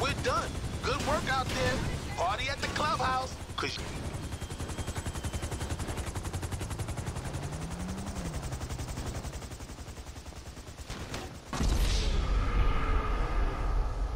We're done. Good work out there. Party at the clubhouse. Cause